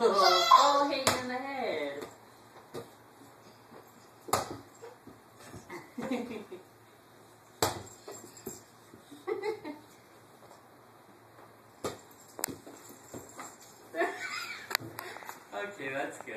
Oh, hitting you in the head. okay, that's good.